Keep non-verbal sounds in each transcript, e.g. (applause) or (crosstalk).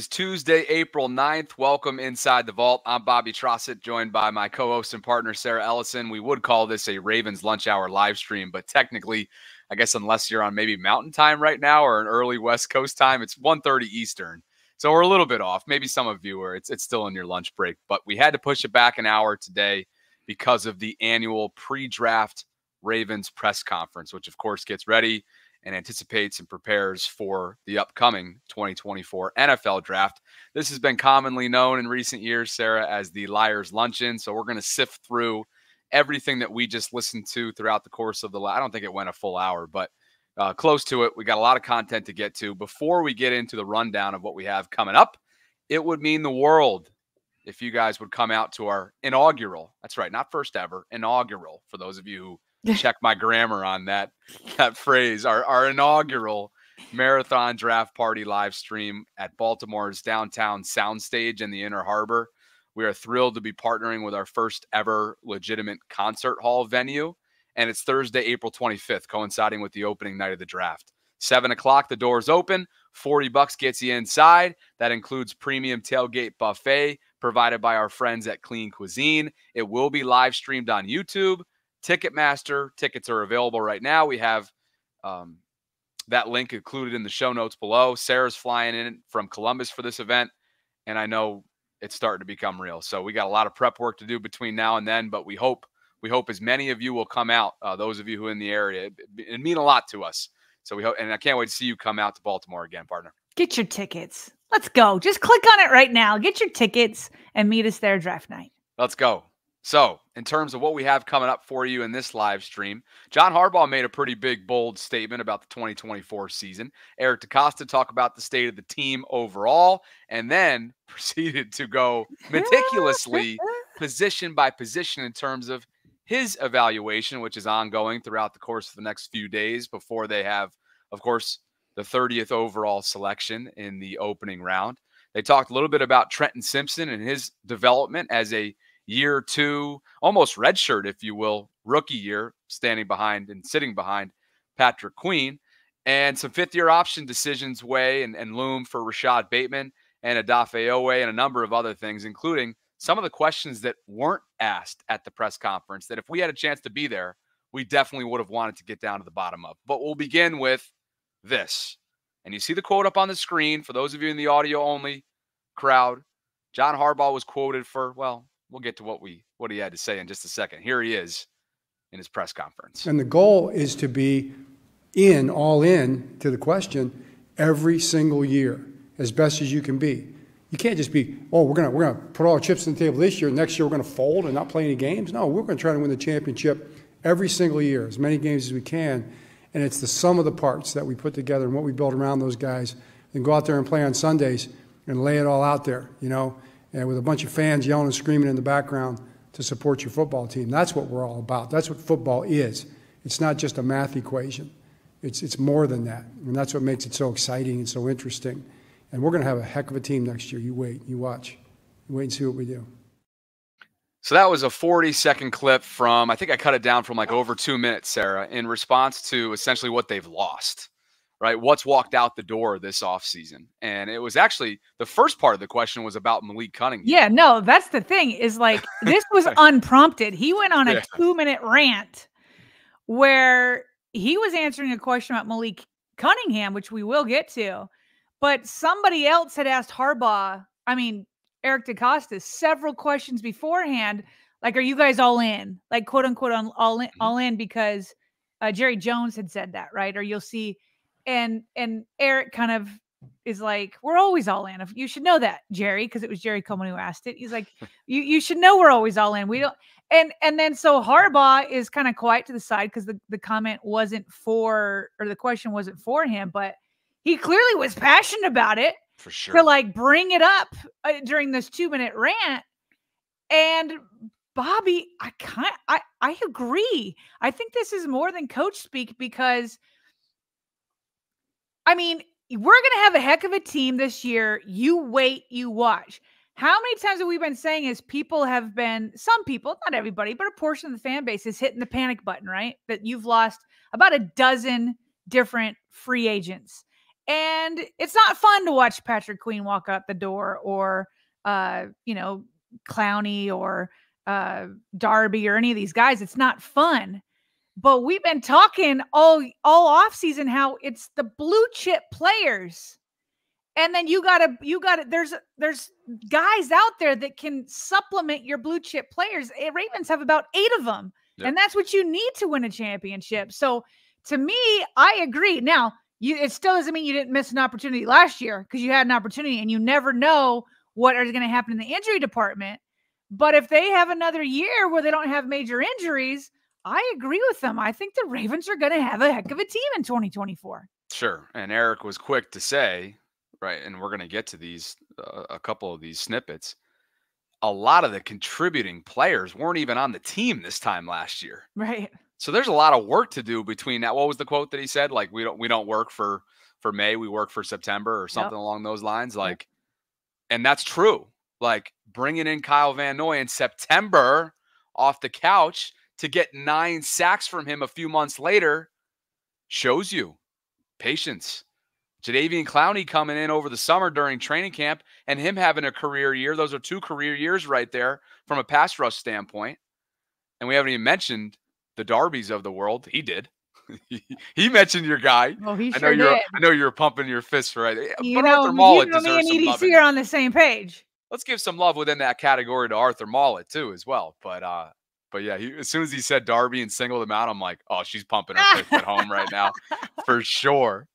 Is Tuesday, April 9th. Welcome inside the vault. I'm Bobby Trossett, joined by my co host and partner, Sarah Ellison. We would call this a Ravens lunch hour live stream, but technically, I guess unless you're on maybe mountain time right now or an early West Coast time, it's 1.30 Eastern. So we're a little bit off. Maybe some of you are, it's, it's still in your lunch break, but we had to push it back an hour today because of the annual pre draft Ravens press conference, which of course gets ready and anticipates and prepares for the upcoming 2024 NFL draft. This has been commonly known in recent years, Sarah, as the Liars Luncheon. So we're going to sift through everything that we just listened to throughout the course of the. I don't think it went a full hour, but uh, close to it. We got a lot of content to get to. Before we get into the rundown of what we have coming up, it would mean the world if you guys would come out to our inaugural. That's right, not first ever, inaugural. For those of you who check my grammar on that that phrase. Our our inaugural marathon draft party live stream at Baltimore's downtown soundstage in the Inner Harbor. We are thrilled to be partnering with our first ever legitimate concert hall venue. And it's Thursday, April 25th, coinciding with the opening night of the draft. Seven o'clock, the doors open. 40 bucks gets you inside. That includes premium tailgate buffet provided by our friends at Clean Cuisine. It will be live streamed on YouTube. Ticketmaster. Tickets are available right now. We have um, that link included in the show notes below. Sarah's flying in from Columbus for this event, and I know it's starting to become real. So we got a lot of prep work to do between now and then, but we hope we hope as many of you will come out. Uh, those of you who are in the area, it, it mean a lot to us. So we hope, and I can't wait to see you come out to Baltimore again, partner. Get your tickets. Let's go. Just click on it right now. Get your tickets and meet us there draft night. Let's go. So, in terms of what we have coming up for you in this live stream, John Harbaugh made a pretty big, bold statement about the 2024 season. Eric DeCosta talked about the state of the team overall, and then (laughs) proceeded to go meticulously position by position in terms of his evaluation, which is ongoing throughout the course of the next few days before they have, of course, the 30th overall selection in the opening round. They talked a little bit about Trenton Simpson and his development as a year two, almost redshirt, if you will, rookie year, standing behind and sitting behind Patrick Queen. And some fifth year option decisions weigh and, and loom for Rashod Bateman and Odafe Oweh and a number of other things, including some of the questions that weren't asked at the press conference that if we had a chance to be there, we definitely would have wanted to get down to the bottom of. But we'll begin with this. And you see the quote up on the screen for those of you in the audio only crowd. John Harbaugh was quoted for, well, we'll get to what we what he had to say in just a second. Here he is in his press conference. And the goal is to be in, all in to the question every single year as best as you can be. You can't just be, oh, we're gonna we're gonna put all our chips on the table this year. Next year we're gonna fold and not play any games. No, we're gonna try to win the championship every single year, as many games as we can. And it's the sum of the parts that we put together and what we build around those guys. And go out there and play on Sundays and lay it all out there, you know and with a bunch of fans yelling and screaming in the background to support your football team. That's what we're all about. That's what football is. It's not just a math equation. It's, it's more than that. And that's what makes it so exciting and so interesting. And we're going to have a heck of a team next year. You wait, you watch. You wait and see what we do. So that was a 40 second clip from, I think I cut it down from like over two minutes, Sarah, in response to essentially what they've lost right? What's walked out the door this offseason? And it was actually the first part of the question was about Malik Cunningham. Yeah, no, that's the thing is like this was (laughs) unprompted. He went on a yeah. two minute rant where he was answering a question about Malik Cunningham, which we will get to. But somebody else had asked Harbaugh, I mean, Eric DeCosta, several questions beforehand. Like, are you guys all in? Like, quote unquote, all in, mm-hmm. all in because uh, Jerry Jones had said that, right? Or you'll see and and Eric kind of is like, we're always all in. You should know that, Jerry, because it was Jerry Coleman who asked it. He's like, you you should know we're always all in. We don't and and then so Harbaugh is kind of quiet to the side because the, the comment wasn't for or the question wasn't for him, but he clearly was passionate about it. For sure. To like bring it up uh, during this two minute rant. And Bobby, I kind I I agree. I think this is more than coach speak because I mean, we're going to have a heck of a team this year. You wait, you watch. How many times have we been saying is people have been, some people, not everybody, but a portion of the fan base is hitting the panic button, right? That you've lost about a dozen different free agents. And it's not fun to watch Patrick Queen walk out the door or uh, you know, Clowney or uh Darby or any of these guys. It's not fun. But we've been talking all all off season how it's the blue chip players. And then you gotta you gotta there's there's guys out there that can supplement your blue chip players. Eh, Ravens have about eight of them. Yep. And that's what you need to win a championship. So to me, I agree. Now, you it still doesn't mean you didn't miss an opportunity last year because you had an opportunity and you never know what is going to happen in the injury department. But if they have another year where they don't have major injuries, I agree with them. I think the Ravens are going to have a heck of a team in 2024. Sure. And Eric was quick to say, right, and we're going to get to these, uh, a couple of these snippets. A lot of the contributing players weren't even on the team this time last year. Right. So there's a lot of work to do between that. What was the quote that he said? Like we don't we don't work for for May, we work for September or something yep. along those lines. Like, yep. and that's true. Like bringing in Kyle Van Noy in September off the couch to get nine sacks from him a few months later shows you patience. Jadeveon Clowney coming in over the summer during training camp and him having a career year. Those are two career years right there from a pass rush standpoint. And we haven't even mentioned the Darbies of the world. He did. (laughs) he mentioned your guy. Oh, he sure I know did. You're, I know you're pumping your fist right. You but know, Arthur Maulet you know me and EDC are on the same page. Let's give some love within that category to Arthur Maulet too, as well. But uh, but yeah, he, as soon as he said Darby and singled him out, I'm like, oh, she's pumping her fist at home right now, (laughs) for sure,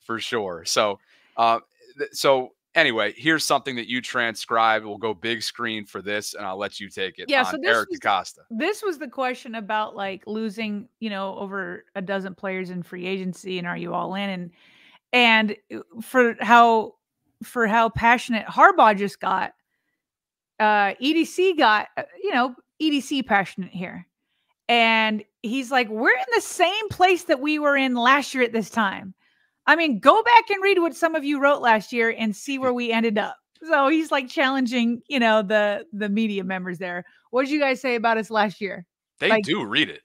for sure. So, uh, th- so anyway, here's something that you transcribed. We'll go big screen for this, and I'll let you take it. Yeah, so this Eric was, Acosta. This was the question about like losing, you know, over a dozen players in free agency, and are you all in? And and uh, for how for how passionate Harbaugh just got, uh, EDC got, uh, you know, EDC passionate here. And he's like, we're in the same place that we were in last year at this time. I mean, go back and read what some of you wrote last year and see where we ended up. So he's like challenging, you know, the the media members there. What did you guys say about us last year? They like, do read it.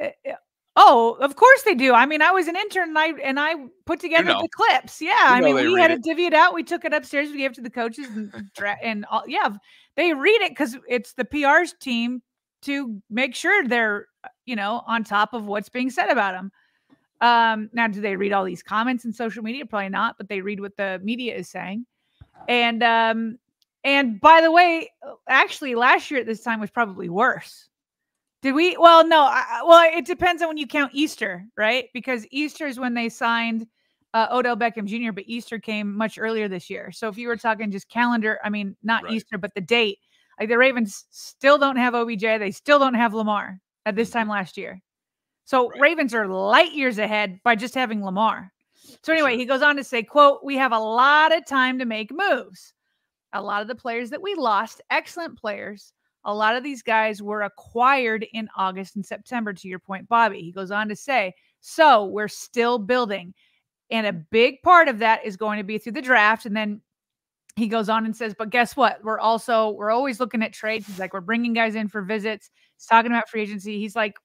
Uh, oh, of course they do. I mean, I was an intern and I and I put together you know. the clips. Yeah, you I mean, we had it. to divvy it out. We took it upstairs. We gave it to the coaches and (laughs) and all, yeah, they read it because it's the PR's team to make sure they're you know on top of what's being said about them. Um, now, do they read all these comments in social media? Probably not, but they read what the media is saying. And um, and by the way, actually, last year at this time was probably worse. Did we? Well, no. I, well, it depends on when you count Easter, right? Because Easter is when they signed uh, Odell Beckham Jr., but Easter came much earlier this year. So if you were talking just calendar, I mean, not right. Easter, but the date, like the Ravens still don't have OBJ. They still don't have Lamar at this time mm-hmm. last year. So right. Ravens are light years ahead by just having Lamar. So anyway, he goes on to say, quote, we have a lot of time to make moves. A lot of the players that we lost, excellent players. A lot of these guys were acquired in August and September, to your point, Bobby. He goes on to say, so we're still building. And a big part of that is going to be through the draft. And then he goes on and says, but guess what? We're also, we're always looking at trades. He's like, we're bringing guys in for visits. He's talking about free agency. He's like,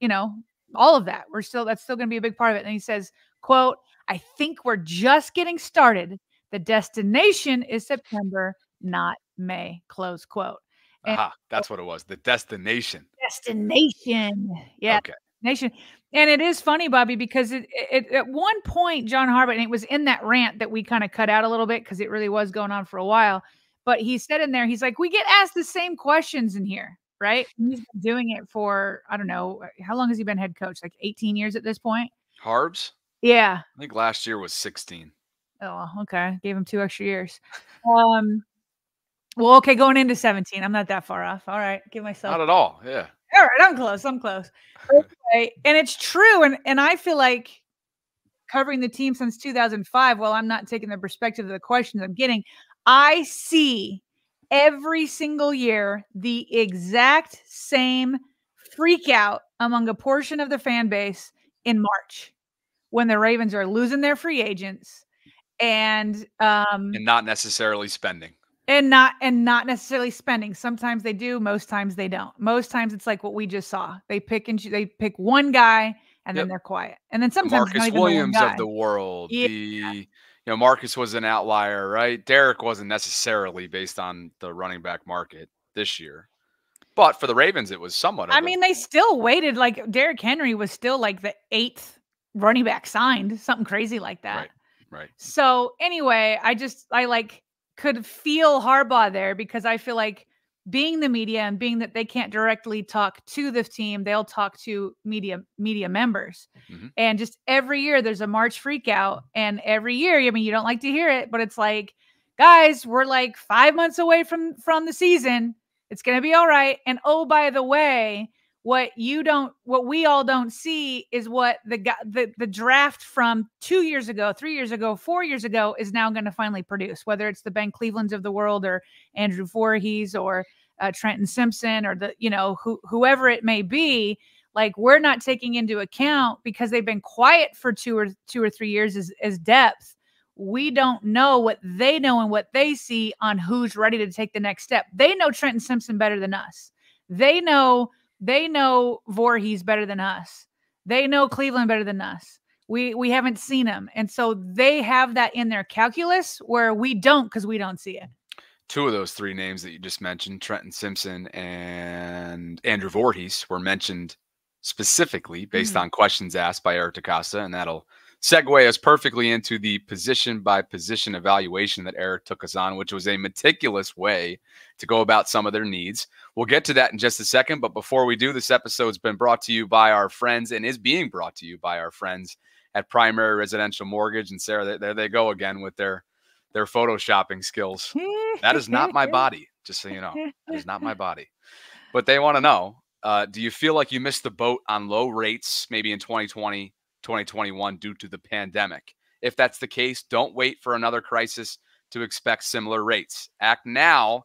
you know, all of that. We're still, that's still going to be a big part of it. And he says, quote, I think we're just getting started. The destination is September, not May, close quote. And Aha, that's what it was. The destination. Destination. Yeah. Okay. Nation. And it is funny, Bobby, because it, it, at one point, John Harbaugh, and it was in that rant that we kind of cut out a little bit because it really was going on for a while. But he said in there, he's like, we get asked the same questions in here, right? He's been doing it for, I don't know, how long has he been head coach? Like 18 years at this point? Harbs? Yeah. I think last year was 16. Oh, okay. Gave him two extra years. Um, well, okay, going into 17. I'm not that far off. All right. Give myself not at all. Yeah. All right, I'm close. I'm close. Okay. and it's true. And and I feel like covering the team since 2005, while I'm not taking the perspective of the questions I'm getting, I see every single year the exact same freak out among a portion of the fan base in March when the Ravens are losing their free agents and um and not necessarily spending and not and not necessarily spending sometimes they do most times they don't most times it's like what we just saw they pick and they pick one guy and yep. then they're quiet and then sometimes Marcus Williams of the world yeah. the you know, Marcus was an outlier, right? Derrick wasn't necessarily based on the running back market this year. But for the Ravens, it was somewhat. I mean, they still waited. Like Derrick Henry was still like the eighth running back signed, something crazy like that. Right. Right. So anyway, I just I like could feel Harbaugh there because I feel like being the media and being that they can't directly talk to the team, they'll talk to media media members. Mm-hmm. And just every year there's a March freakout, and every year, I mean, you don't like to hear it, but it's like, guys, we're like five months away from from the season. It's gonna be all right. And oh, by the way, what you don't what we all don't see is what the the, the draft from two years ago three years ago four years ago is now going to finally produce whether it's the ben clevelands of the world or andrew Vorhees or uh, trenton simpson or the you know who, whoever it may be like we're not taking into account because they've been quiet for two or two or three years as, as depth. We don't know what they know and what they see on who's ready to take the next step. They know trenton simpson better than us. They know they know Vorhees better than us. They know Cleveland better than us. We we haven't seen them, and so they have that in their calculus where we don't because we don't see it. Two of those three names that you just mentioned, Trenton Simpson and Andrew Vorhees, were mentioned specifically based mm-hmm. on questions asked by Eric DeCosta, and that'll segue us perfectly into the position by position evaluation that Eric took us on, which was a meticulous way to go about some of their needs. We'll get to that in just a second. But before we do, this episode's been brought to you by our friends and is being brought to you by our friends at Primary Residential Mortgage. And Sarah, there they go again with their their photoshopping skills. that is not my body, just so you know. That is not my (laughs) body. But they want to know uh, do you feel like you missed the boat on low rates maybe in 2020 2021 due to the pandemic. If that's the case, don't wait for another crisis to expect similar rates. Act now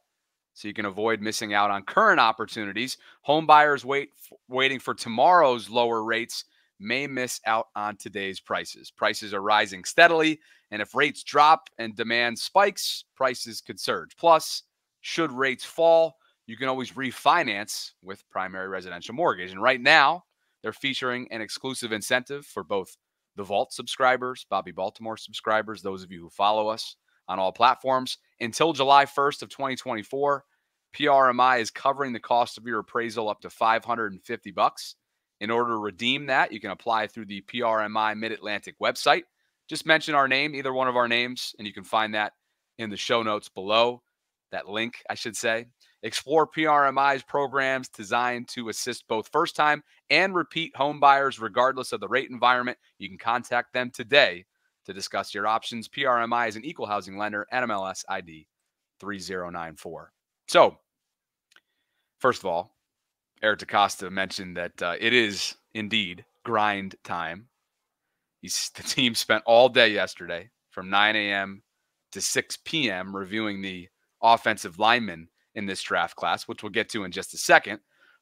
so you can avoid missing out on current opportunities. Home buyers wait waiting for tomorrow's lower rates may miss out on today's prices. Prices are rising steadily, and if rates drop and demand spikes, prices could surge. Plus, should rates fall, you can always refinance with primary residential mortgage. And right now, they're featuring an exclusive incentive for both the Vault subscribers, Bobby Baltimore subscribers, those of you who follow us on all platforms. Until July 1st of 2024, PRMI is covering the cost of your appraisal up to 550 bucks. In order to redeem that, you can apply through the PRMI Mid-Atlantic website. Just mention our name, either one of our names, and you can find that in the show notes below. That link, I should say. Explore PRMI's programs designed to assist both first time and repeat home buyers, regardless of the rate environment. You can contact them today to discuss your options. PRMI is an equal housing lender, NMLS ID 3094. So, first of all, Eric DeCosta mentioned that uh, it is indeed grind time. He's, (laughs) the team spent all day yesterday from 9 a.m. to 6 p.m. reviewing the offensive linemen in this draft class, which we'll get to in just a second.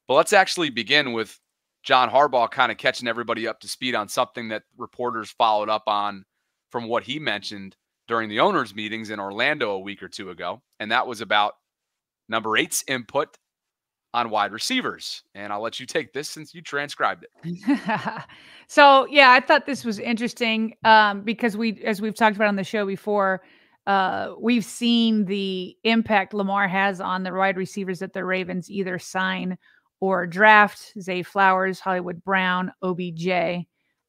But let's actually begin with John Harbaugh kind of catching everybody up to speed on something that reporters followed up on from what he mentioned during the owners' meetings in Orlando a week or two ago. And that was about number eight's input on wide receivers. And I'll let you take this since you transcribed it. (laughs) so, yeah, I thought this was interesting um, because we, as we've talked about on the show before, uh, we've seen the impact Lamar has on the wide receivers that the Ravens either sign or draft. Zay Flowers, Hollywood Brown, OBJ,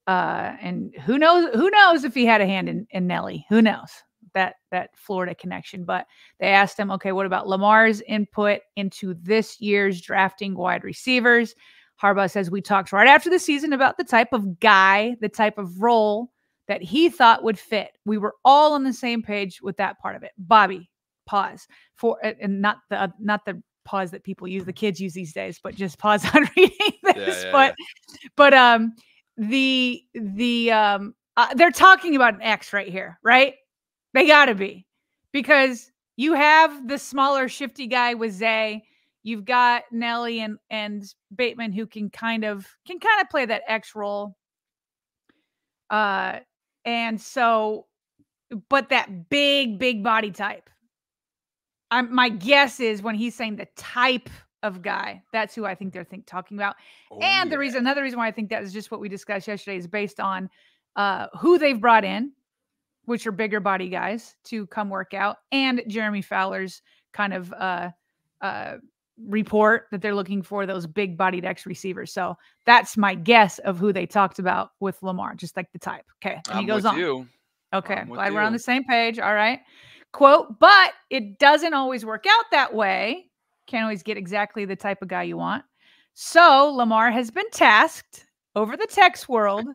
uh, and who knows? Who knows if he had a hand in, in Nelly? Who knows that that Florida connection? But they asked him, okay, what about Lamar's input into this year's drafting wide receivers? Harbaugh says we talked right after the season about the type of guy, the type of role that he thought would fit. We were all on the same page with that part of it. Bobby, pause for and not the not the pause that people use the kids use these days but just pause (laughs) on reading this yeah, yeah, but yeah. but um the the um uh, they're talking about an x right here right they got to be because you have the smaller shifty guy with zay you've got nelly and and bateman who can kind of can kind of play that x role uh and so, but that big, big body type. I'm, my guess is when he's saying the type of guy, that's who I think they're think, talking about. Oh, and yeah. the reason, another reason why I think that is just what we discussed yesterday is based on uh, who they've brought in, which are bigger body guys, to come work out, and Jeremy Fowler's kind of uh, uh, report that they're looking for those big bodied X receivers. So that's my guess of who they talked about with Lamar, just like the type. Okay. And I'm he goes on. you. Okay. I'm Glad we're on the same page. All right. Quote, but it doesn't always work out that way. Can't always get exactly the type of guy you want. So Lamar has been tasked over the text world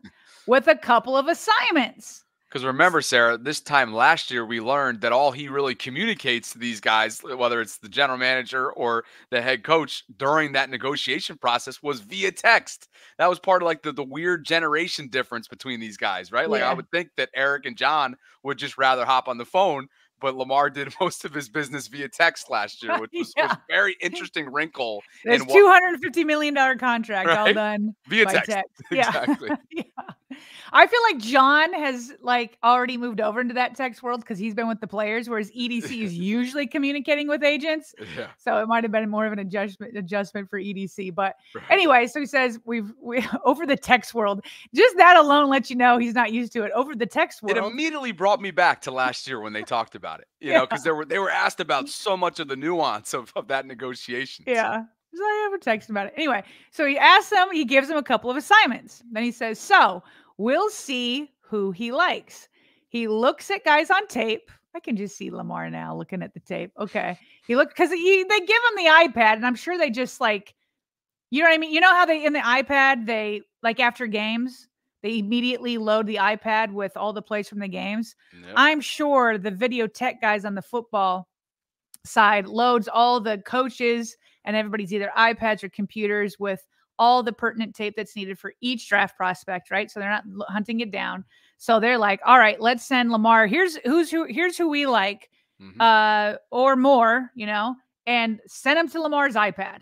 with a couple of assignments. Because remember, Sarah, this time last year, we learned that all he really communicates to these guys, whether it's the general manager or the head coach during that negotiation process, was via text. That was part of like the, the weird generation difference between these guys, right? Like, I would think that Eric and John would just rather hop on the phone, but Lamar did (laughs) most of his business via text last year, which was, was (laughs) Yeah. a very interesting wrinkle There's in two hundred and fifty million dollar contract all done via text. text. (laughs) Yeah. Exactly. yeah. I feel like John has like already moved over into that text world because he's been with the players, whereas EDC is (laughs) usually communicating with agents. Yeah. So it might have been more of an adjustment adjustment for EDC. But right. anyway, so he says we've we (laughs) over the text world. Just that alone lets you know he's not used to it. Over the text world. It immediately brought me back to last year when they talked about it. You (laughs) know, because they were they were asked about so much of the nuance of, of that negotiation. So- Yeah. So I ever text about it. Anyway, so he asks them, he gives them a couple of assignments. Then he says, So we'll see who he likes. He looks at guys on tape. I can just see Lamar now looking at the tape. Okay. He looked because they give him the iPad, and I'm sure they just like, you know what I mean? You know how they in the iPad, they like after games, they immediately load the iPad with all the plays from the games. Yep. I'm sure the video tech guys on the football side loads all the coaches and everybody's either iPads or computers with all the pertinent tape that's needed for each draft prospect, right? So they're not hunting it down. So they're like, all right, let's send Lamar. Here's who's who. Here's who we like, Mhm. uh, or more, you know, and send him to Lamar's iPad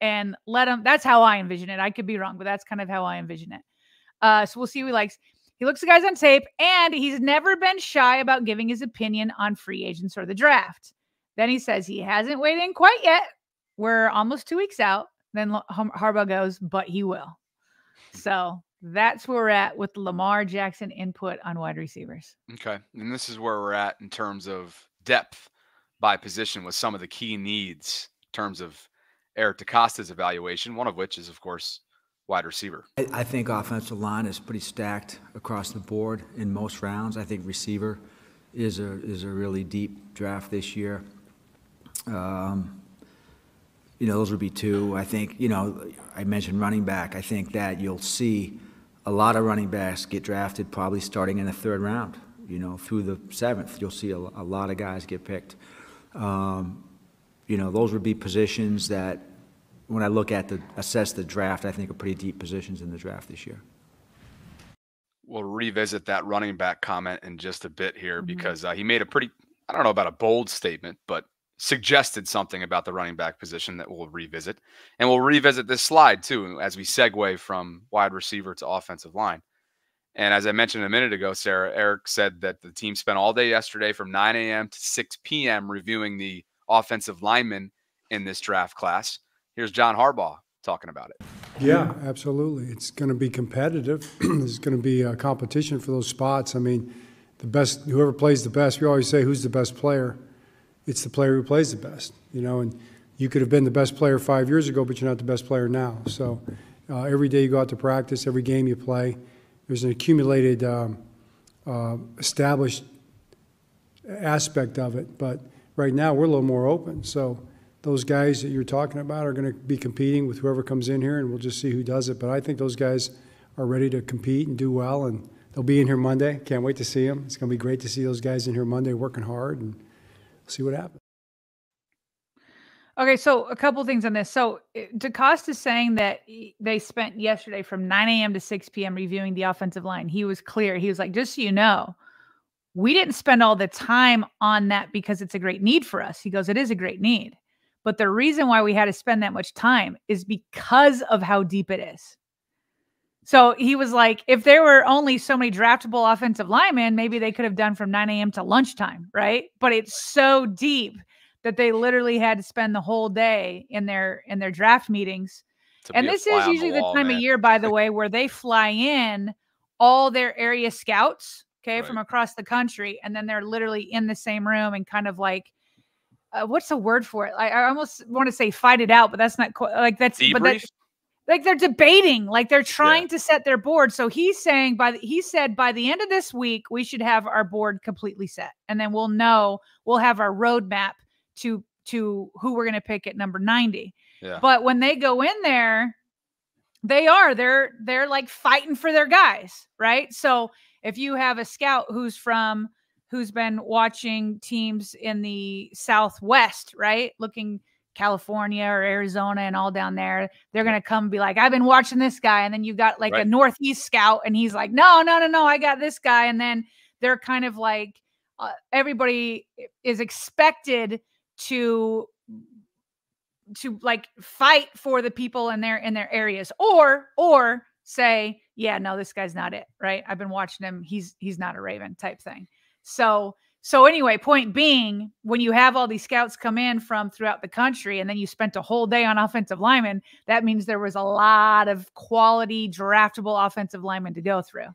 and let him. That's how I envision it. I could be wrong, but that's kind of how I envision it. Uh, so we'll see who he likes. He looks the guys on tape, and he's never been shy about giving his opinion on free agents or the draft. Then he says he hasn't weighed in quite yet. We're almost two weeks out. Then Harbaugh goes, but he will. So that's where we're at with Lamar Jackson input on wide receivers. Okay. And this is where we're at in terms of depth by position with some of the key needs in terms of Eric DeCosta's evaluation, one of which is, of course, wide receiver. I, I think offensive line is pretty stacked across the board in most rounds. I think receiver is a is a really deep draft this year. Um, you know, those would be two. I think you know I mentioned running back. I think that you'll see a lot of running backs get drafted probably starting in the third round. You know, through the seventh, you'll see a, a lot of guys get picked. Um, you know, those would be positions that when I look at the, assess the draft, I think are pretty deep positions in the draft this year. We'll revisit that running back comment in just a bit here Mhm. because uh, he made a pretty, I don't know about a bold statement, but suggested something about the running back position that we'll revisit. And we'll revisit this slide too as we segue from wide receiver to offensive line. And as I mentioned a minute ago, Sarah, Eric said that the team spent all day yesterday from 9 a.m. to 6 p.m. reviewing the offensive linemen in this draft class. Here's John Harbaugh talking about it. Yeah, absolutely. It's going to be competitive. There's going to be a competition for those spots. I mean, the best, whoever plays the best, we always say, who's the best player? It's the player who plays the best, you know, and you could have been the best player five years ago, but you're not the best player now. So uh, every day you go out to practice, every game you play, there's an accumulated, um, uh, established aspect of it. But right now, we're a little more open. So those guys that you're talking about are going to be competing with whoever comes in here, and we'll just see who does it. But I think those guys are ready to compete and do well, and they'll be in here Monday. Can't wait to see them. It's going to be great to see those guys in here Monday working hard and see what happens. Okay, so a couple things on this. So eh, DeCosta is saying that they spent yesterday from 9 a.m. to 6 p.m. reviewing the offensive line. He was clear. He was like, just so you know, we didn't spend all the time on that because it's a great need for us. He goes, it is a great need. But the reason why we had to spend that much time is because of how deep it is. So he was like, if there were only so many draftable offensive linemen, maybe they could have done from 9 a.m. to lunchtime, right? But it's so deep that they literally had to spend the whole day in their in their draft meetings. And this is usually the, wall, time man. of year, by the (laughs) way, where they fly in all their area scouts okay, right. from across the country, and then they're literally in the same room and kind of like, uh, what's the word for it? I, I almost want to say fight it out, but that's not quite like that's Debrief? but that's like they're debating, like they're trying yeah. to set their board. So he's saying by the, he said by the end of this week we should have our board completely set, and then we'll know we'll have our roadmap to to who we're going to pick at number ninety. Yeah. But when they go in there, they are they're they're like fighting for their guys, right? So if you have a scout who's from who's been watching teams in the Southwest, right, looking California or Arizona and all down there, they're going to come be like, I've been watching this guy. And then you've got like right. a Northeast scout, and he's like, no, no, no, no, I got this guy. And then they're kind of like, uh, everybody is expected to to like fight for the people in their in their areas or or say yeah no this guy's not it right i've been watching him he's he's not a raven type thing so so anyway, point being, when you have all these scouts come in from throughout the country, and then you spent a whole day on offensive linemen, that means there was a lot of quality draftable offensive linemen to go through.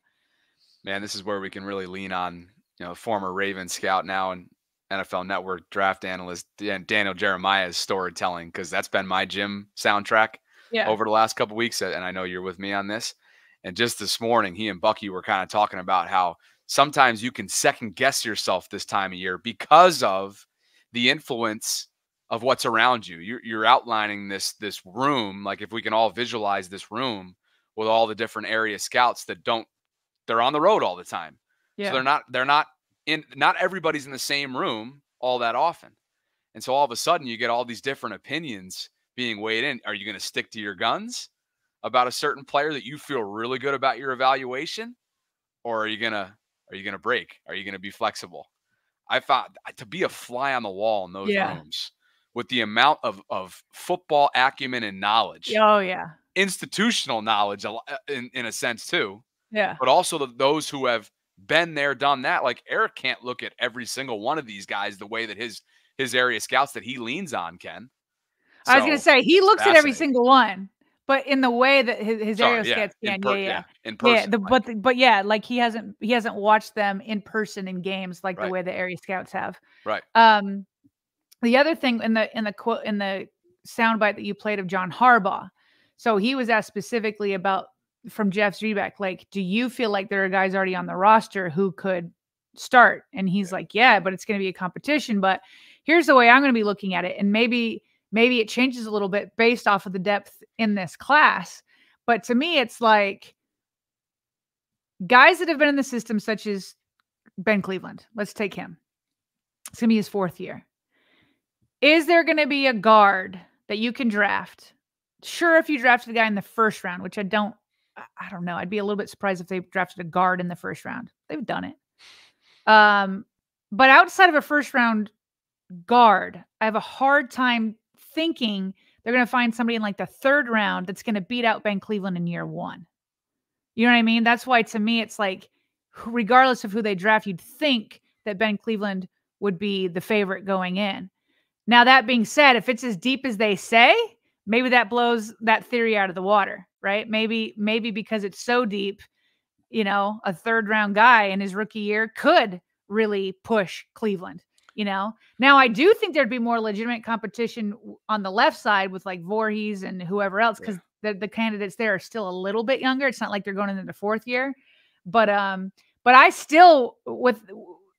Man, this is where we can really lean on, you know, former Raven scout now and NFL Network draft analyst Daniel Jeremiah's storytelling because that's been my gym soundtrack yeah. over the last couple weeks, and I know you're with me on this. And just this morning, he and Bucky were kind of talking about how sometimes you can second guess yourself this time of year because of the influence of what's around you. You're, you're outlining this this room. Like if we can all visualize this room with all the different area scouts that don't, they're on the road all the time. Yeah. So they're not they're not in. Not everybody's in the same room all that often. And so all of a sudden you get all these different opinions being weighed in. Are you going to stick to your guns about a certain player that you feel really good about your evaluation? Or are you going to are you going to break? Are you going to be flexible? I thought to be a fly on the wall in those yeah. rooms with the amount of, of football acumen and knowledge. Oh, yeah. Institutional knowledge uh, in, in a sense, too. Yeah. But also the, those who have been there, done that. Like Eric can't look at every single one of these guys the way that his his area scouts that he leans on can. So, I was going to say he looks at every single one but in the way that his, his Sorry, aerial yeah, can, per, yeah, yeah, in person, yeah. The, but the, but yeah, like he hasn't he hasn't watched them in person in games like right. the way the area scouts have. Right. Um, the other thing in the in the quote in the soundbite that you played of John Harbaugh, so he was asked specifically about from Jeff Zrebiec, like, do you feel like there are guys already on the roster who could start? And he's like, yeah, but it's going to be a competition. But here's the way I'm going to be looking at it, and maybe maybe it changes a little bit based off of the depth in this class. But to me, it's like guys that have been in the system, such as Ben Cleveland. Let's take him. It's going to be his fourth year. Is there going to be a guard that you can draft? Sure, if you drafted a guy in the first round, which I don't, I don't know. I'd be a little bit surprised if they drafted a guard in the first round. They've done it. Um, but outside of a first round guard, I have a hard time thinking they're going to find somebody in like the third round that's going to beat out Ben Cleveland in year one. You know what I mean? That's why to me, it's like, regardless of who they draft, you'd think that Ben Cleveland would be the favorite going in. Now, that being said, if it's as deep as they say, maybe that blows that theory out of the water, right? Maybe, maybe because it's so deep, you know, a third round guy in his rookie year could really push Cleveland you know. Now I do think there'd be more legitimate competition on the left side with like Vorhees and whoever else because yeah. the, the candidates there are still a little bit younger. It's not like they're going into the fourth year, but um, but I still with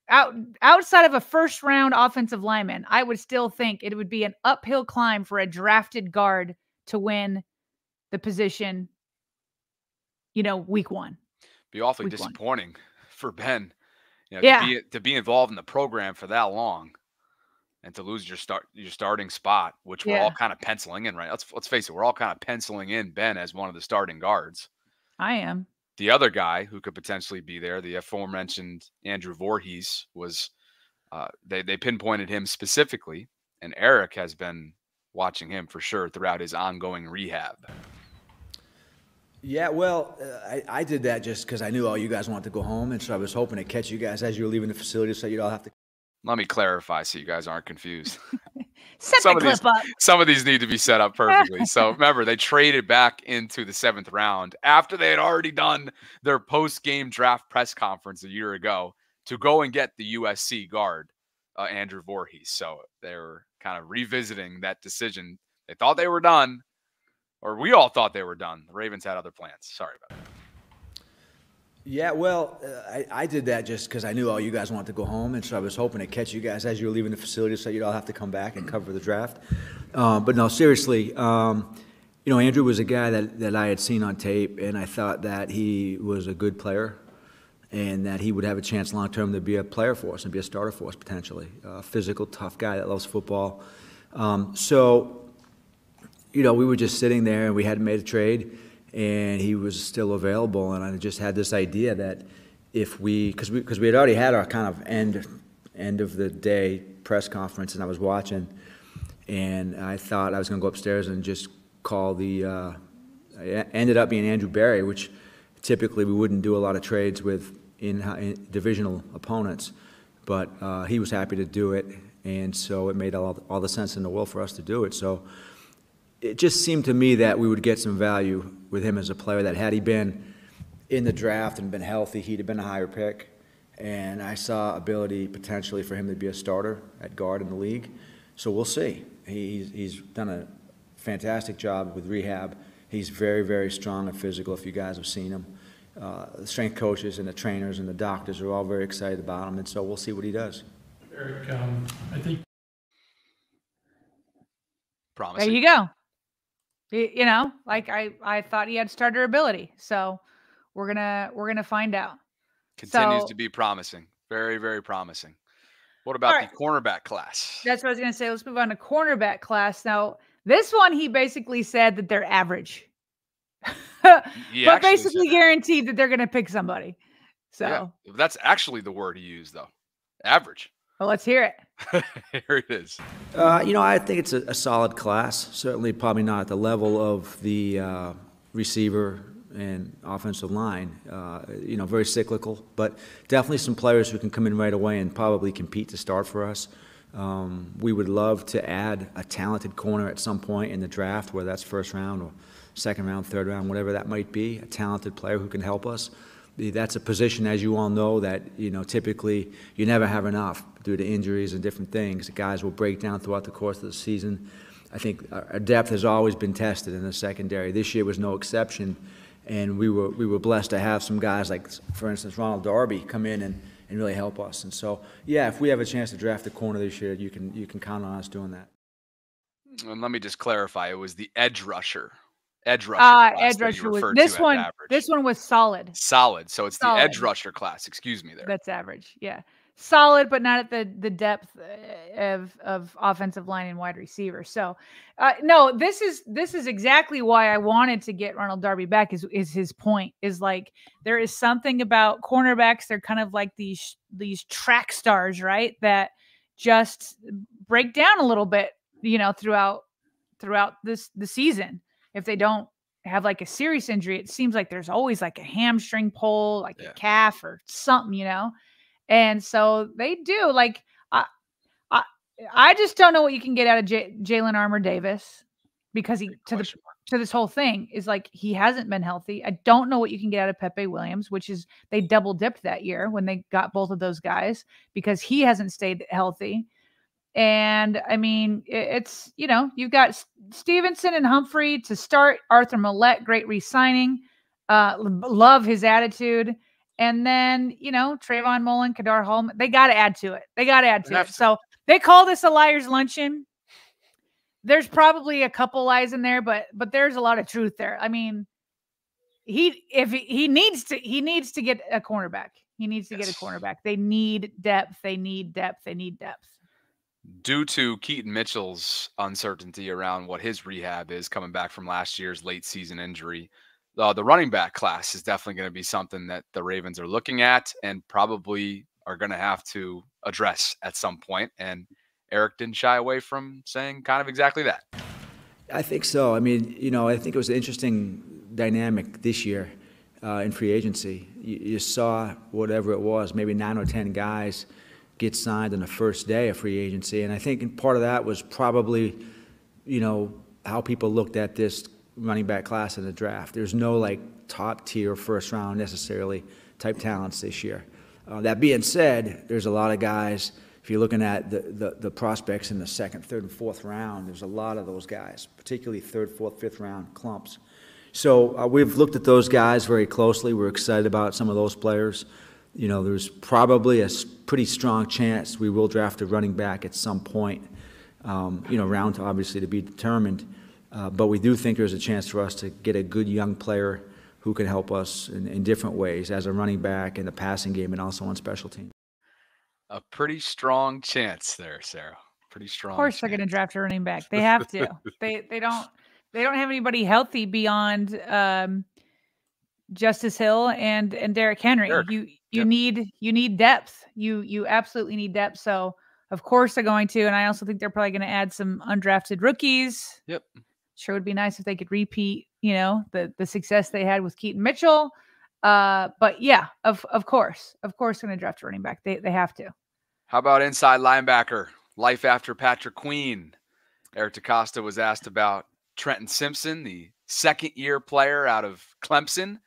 out outside of a first round offensive lineman, I would still think it would be an uphill climb for a drafted guard to win the position. You know, week one. Be awfully week disappointing one. (laughs) for Ben you know, yeah. to be, to be involved in the program for that long and to lose your start your starting spot, which we're all kind of penciling in, right? Let's let's face it, we're all kind of penciling in Ben as one of the starting guards. I am. The other guy who could potentially be there, the aforementioned Andrew Vorhees, was uh, they they pinpointed him specifically, and Eric has been watching him for sure throughout his ongoing rehab. Yeah, well, uh, I, I did that just because I knew all you guys wanted to go home, and so I was hoping to catch you guys as you were leaving the facility, so you'd all have to. Let me clarify so you guys aren't confused. (laughs) Set some the of these, up. Some of these need to be set up perfectly. so (laughs) remember, they traded back into the seventh round after they had already done their post-game draft press conference a year ago to go and get the USC guard, uh, Andrew Vorhees. So they're kind of revisiting that decision. They thought they were done, or we all thought they were done. The Ravens had other plans. Sorry about that. Yeah, well, uh, I, I did that just because I knew all you guys wanted to go home, and so I was hoping to catch you guys as you were leaving the facility so you'd all have to come back and cover the draft. Um, but no, seriously, um, you know, Andrew was a guy that, that I had seen on tape, and I thought that he was a good player and that he would have a chance long term to be a player for us and be a starter for us potentially. A physical, tough guy that loves football. Um, so, you know, we were just sitting there and we hadn't made a trade and he was still available. And I just had this idea that if we, because we, cause we had already had our kind of end, end of the day press conference, and I was watching, and I thought I was going to go upstairs and just call the. Uh, ended up being Andrew Berry, which typically we wouldn't do a lot of trades with in, in divisional opponents, but uh, he was happy to do it, and so it made all, all the sense in the world for us to do it. So it just seemed to me that we would get some value with him as a player. That had he been in the draft and been healthy, he'd have been a higher pick. And I saw ability potentially for him to be a starter at guard in the league. So we'll see. He's, he's done a fantastic job with rehab. He's very, very strong and physical, if you guys have seen him. Uh, the strength coaches and the trainers and the doctors are all very excited about him, and so we'll see what he does. Eric, um, I think. Promising. There you go. You, know, like I, I thought he had starter ability. So we're gonna we're gonna find out. Continues So- to be promising. Very, very promising. What about right. the cornerback class? That's what I was gonna say. Let's move on to cornerback class. Now, this one he basically said that they're average. (laughs) But basically that. guaranteed that they're gonna pick somebody. So Yeah, that's actually the word he used, though. Average. Well, let's hear it. (laughs) Here it is. Uh, you know, I think it's a, a solid class. Certainly, probably not at the level of the uh, receiver and offensive line. Uh, you know, very cyclical, but definitely some players who can come in right away and probably compete to start for us. Um, we would love to add a talented corner at some point in the draft, whether that's first round or second round, third round, whatever that might be. A talented player who can help us. That's a position, as you all know, that you know typically you never have enough due to injuries and different things. The guys will break down throughout the course of the season. I think our depth has always been tested in the secondary. This year was no exception, and we were we were blessed to have some guys like, for instance, Ronald Darby come in and, and really help us. And so, yeah, if we have a chance to draft a corner this year, you can you can count on us doing that. And let me just clarify. It was the edge rusher. Edge rusher. Uh edge rusher was this one. This one was solid. Solid. So it's the edge rusher class. Excuse me there. That's average. Yeah. Solid, but not at the the depth uh, of of offensive line and wide receiver. So, uh, no, this is this is exactly why I wanted to get Ronald Darby back. Is is his point? Is like there is something about cornerbacks. They're kind of like these these track stars, right? That just break down a little bit, you know, throughout throughout this the season. If they don't have like a serious injury, it seems like there's always like a hamstring pull, like Yeah. a calf or something, you know. And so they do like I, I, I just don't know what you can get out of J- Jalyn Armour Davis because he to the question to this whole thing is like he hasn't been healthy. I don't know what you can get out of Pepe Williams, which is they double dipped that year when they got both of those guys because he hasn't stayed healthy. And I mean, it's you know you've got Stevenson and Humphrey to start. Arthur Maulet, great re-signing. Uh, love his attitude. And then you know Trayvon Mullen, Kadar Hallman. They got to add to it. They got to add to it. So they call this a liar's luncheon. There's probably a couple lies in there, but but there's a lot of truth there. I mean, he if he, he needs to he needs to get a cornerback. He needs to get a cornerback. They need depth. They need depth. They need depth. Due to Keaton Mitchell's uncertainty around what his rehab is coming back from last year's late season injury, uh, the running back class is definitely going to be something that the Ravens are looking at and probably are going to have to address at some point. And Eric didn't shy away from saying kind of exactly that. I think so. I mean, you know, I think it was an interesting dynamic this year uh, in free agency. You, you saw whatever it was, maybe nine or ten guys get signed on the first day of free agency. And I think part of that was probably, you know, how people looked at this running back class in the draft. There's no like top tier first round necessarily type talents this year. Uh, that being said, there's a lot of guys. If you're looking at the, the, the, prospects in the second, third, and fourth round, there's a lot of those guys, particularly third, fourth, fifth round clumps. So uh, we've looked at those guys very closely. We're excited about some of those players. You know, there's probably a pretty strong chance we will draft a running back at some point. Um, you know, round obviously to be determined. Uh, but we do think there's a chance for us to get a good young player who can help us in, in different ways as a running back in the passing game and also on special teams. A pretty strong chance there, Sarah. Pretty strong. Of course, chance. they're going to draft a running back. They (laughs) have to. they they don't they don't have anybody healthy beyond um, Justice Hill and and Derrick Henry. Derrick. You you yep. need you need depth. You you absolutely need depth. So of course they're going to, and I also think they're probably going to add some undrafted rookies. Yep. Sure would be nice if they could repeat, you know, the the success they had with Keaton Mitchell. Uh, but yeah, of of course, of course, going to draft a running back. They they have to. How about inside linebacker? Life after Patrick Queen. Eric DeCosta was asked about Trenton Simpson, the second year player out of Clemson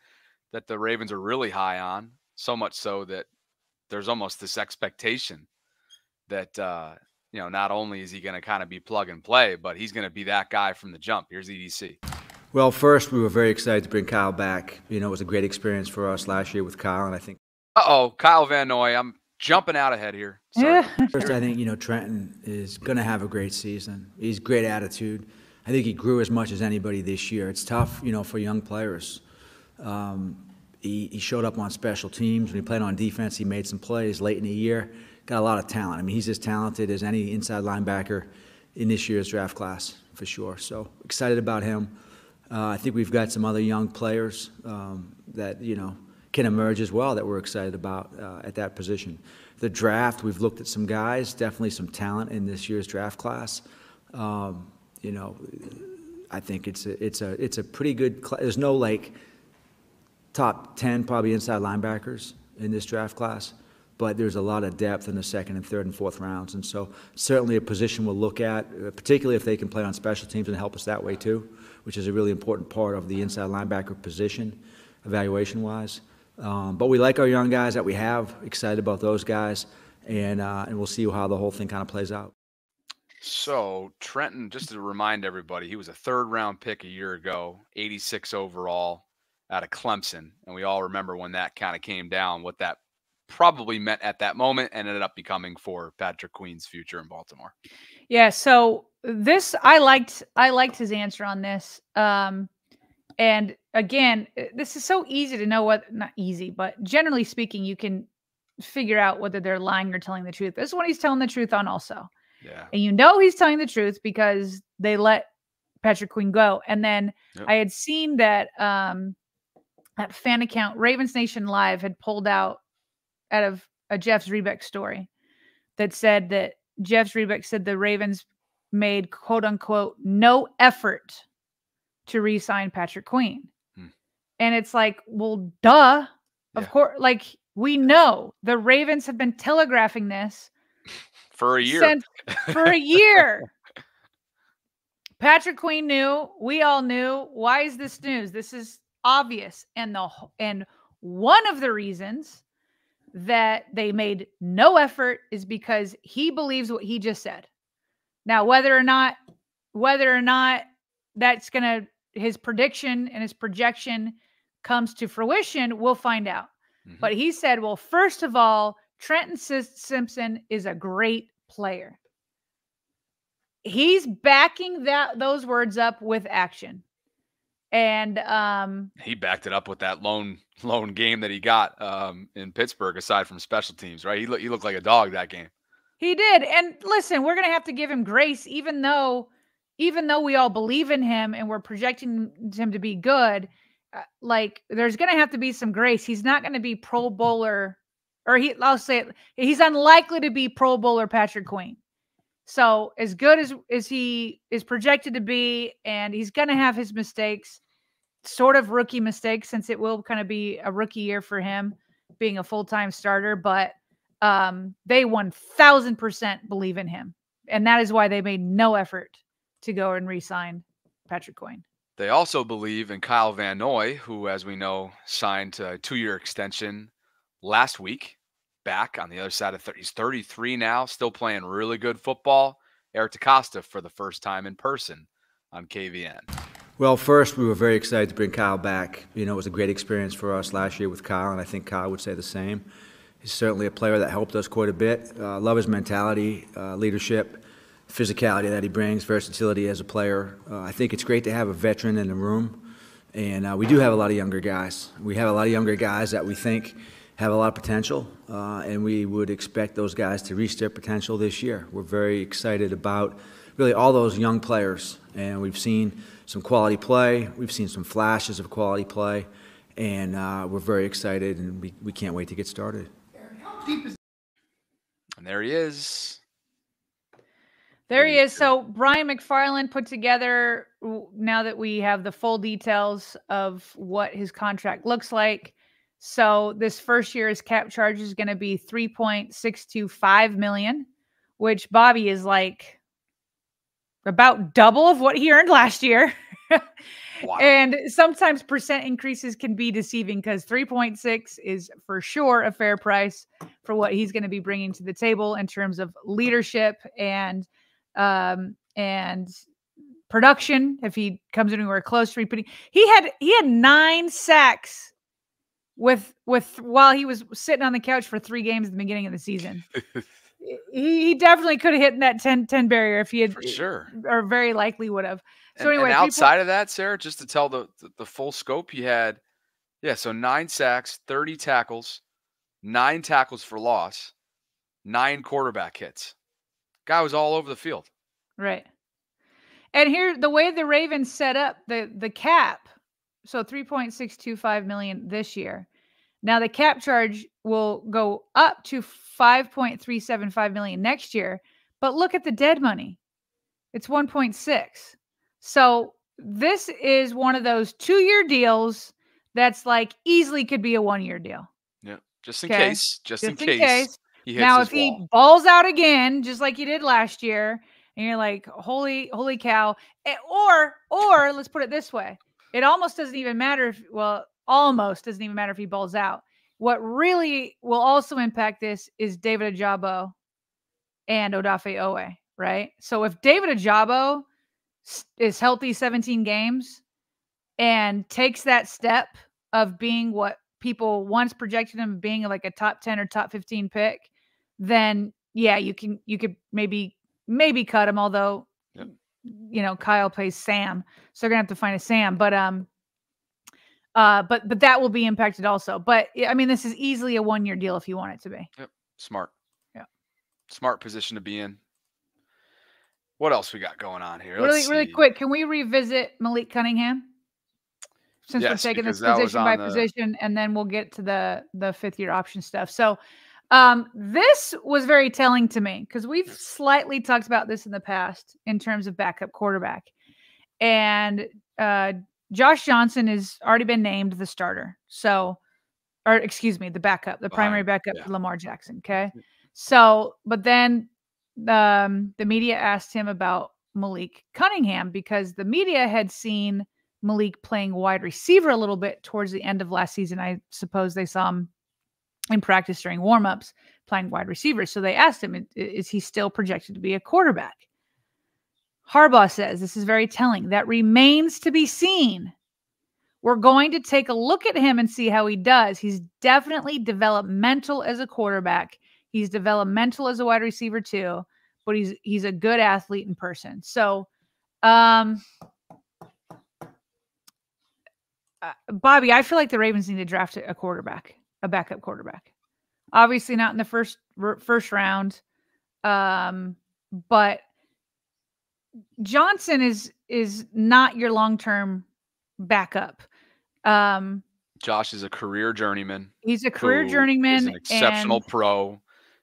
that the Ravens are really high on. So much so that there's almost this expectation that uh, you know not only is he going to kind of be plug and play, but he's going to be that guy from the jump. Here's EDC. Well, first we were very excited to bring Kyle back. You know, it was a great experience for us last year with Kyle, and I think. Uh oh, Kyle Van Noy. I'm jumping out ahead here. Sorry. (laughs) First, I think you know Trenton is going to have a great season. He's great attitude. I think he grew as much as anybody this year. It's tough, you know, for young players. Um, he, he showed up on special teams. When he played on defense, he made some plays late in the year. Got a lot of talent. I mean, he's as talented as any inside linebacker in this year's draft class, for sure. So excited about him. Uh, I think we've got some other young players um, that, you know, can emerge as well that we're excited about uh, at that position. The draft, we've looked at some guys, definitely some talent in this year's draft class. Um, you know, I think it's a, it's a, it's a pretty good, there's no like top 10 probably inside linebackers in this draft class, but there's a lot of depth in the second and third and fourth rounds. And so certainly a position we'll look at, uh, particularly if they can play on special teams and help us that way too, which is a really important part of the inside linebacker position evaluation wise. Um, but we like our young guys that we have, excited about those guys, and, uh, and we'll see how the whole thing kind of plays out. So Trenton, just to remind everybody, he was a third round pick a year ago, 86 overall out of Clemson. And we all remember when that kind of came down, what that probably meant at that moment and ended up becoming for Patrick Queen's future in Baltimore. Yeah. So this I liked I liked his answer on this. Um and again, eh, this is so easy to know what not easy, but generally speaking, you can figure out whether they're lying or telling the truth. This one he's telling the truth on also. Yeah. And you know he's telling the truth because they let Patrick Queen go. And then yep. I had seen that um that fan account, Ravens Nation Live, had pulled out out of a Jeff Zrebiec story that said that Jeff Zrebiec said the Ravens made quote unquote no effort to re-sign Patrick Queen. Hmm. And it's like, well, duh. Of yeah. course, like we know the Ravens have been telegraphing this (laughs) for a year. for a year. (laughs) Patrick Queen knew. We all knew. Why is this news? This is obvious. And the and one of the reasons that they made no effort is because he believes what he just said. Now, whether or not whether or not that's gonna his prediction and his projection comes to fruition, we'll find out. Mm-hmm. But he said, well, first of all, Trenton Simpson is a great player. He's backing that those words up with action. And um he backed it up with that lone (laughs) lone game that he got um in Pittsburgh aside from special teams, right? He looked he looked like a dog that game. He did. And listen, we're going to have to give him grace even though even though we all believe in him and we're projecting him to be good, uh, like there's going to have to be some grace. He's not going to be pro bowler or he I'll say it, he's unlikely to be Pro Bowler Patrick Queen. So as good as as he is projected to be, and he's gonna have his mistakes, sort of rookie mistakes, since it will kind of be a rookie year for him being a full-time starter. But um, they 1000% believe in him. And that is why they made no effort to go and re sign Patrick Queen. They also believe in Kyle Van Noy, who, as we know, signed a two year extension last week. Back on the other side of 30. He's 33 now, still playing really good football. Eric DeCosta for the first time in person on KVN. Well, first, we were very excited to bring Kyle back. You know, it was a great experience for us last year with Kyle, and I think Kyle would say the same. He's certainly a player that helped us quite a bit. Uh, love his mentality, uh, leadership, physicality that he brings, versatility as a player. Uh, I think it's great to have a veteran in the room, and uh, we do have a lot of younger guys. We have a lot of younger guys that we think have a lot of potential, uh, and we would expect those guys to reach their potential this year. We're very excited about really all those young players, and we've seen some quality play. We've seen some flashes of quality play, and uh, we're very excited, and we, we can't wait to get started. And there he is. There he is. So Brian McFarland put together now that we have the full details of what his contract looks like. So this first year's cap charge is going to be 3.625 million, which Bobby is like about double of what he earned last year. (laughs) Wow. And sometimes percent increases can be deceiving because 3.6 is for sure a fair price for what he's going to be bringing to the table in terms of leadership and um and production if he comes anywhere close to repeating. He had he had 9 sacks with with while he was sitting on the couch for 3 games at the beginning of the season. (laughs) he, he definitely could have hit that 10 10 barrier if he had for sure or very likely would have. So and, anyway, and outside people, of that, Sarah, just to tell the, the, the full scope, he had yeah, so nine sacks, thirty tackles, nine tackles for loss, nine quarterback hits. Guy was all over the field. Right. And here, the way the Ravens set up the the cap, so three point six two five million this year. Now the cap charge will go up to five point three seven five million next year. But look at the dead money; it's one point six. So this is one of those two year deals that's like easily could be a one year deal. Yeah. Just in okay? case. Just, just in, in, case. case. now, if wall. he balls out again, just like he did last year, and you're like, holy, holy cow. Eh, or, or let's put it this way. It almost doesn't even matter if, well, almost doesn't even matter if he balls out. What really will also impact this is David Ojabo and Odafe Oweh, right? So if David Ojabo is healthy 17 games and takes that step of being what people once projected him being like a top 10 or top 15 pick, then yeah, you can you could maybe maybe cut him, although yep. you know, Kyle plays Sam. So they're gonna have to find a Sam. But um uh but but that will be impacted also. But I mean, this is easily a one year deal if you want it to be. Yep. Smart. Yeah. Smart position to be in. What else we got going on here? Let's really, see. really quick. Can we revisit Malik Cunningham? Since yes, we're taking this position by the... position, and then we'll get to the the fifth year option stuff. So, um, this was very telling to me because we've slightly talked about this in the past in terms of backup quarterback, and uh, Josh Johnson has already been named the starter. So, or excuse me, the backup, the primary backup yeah. for Lamar Jackson. Okay. So, but then um, the media asked him about Malik Cunningham because the media had seen Malik playing wide receiver a little bit towards the end of last season. I suppose they saw him in practice during warmups playing wide receiver. So they asked him, is he still projected to be a quarterback? Harbaugh says this is very telling. That remains to be seen. We're going to take a look at him and see how he does. He's definitely developmental as a quarterback. He's developmental as a wide receiver too, but he's he's a good athlete in person. So, um, uh, Bobby, I feel like the Ravens need to draft a quarterback, a backup quarterback. Obviously, not in the first first round, um, but Johnson is is not your long term backup. Um, Josh is a career journeyman. He's a career journeyman, an exceptional pro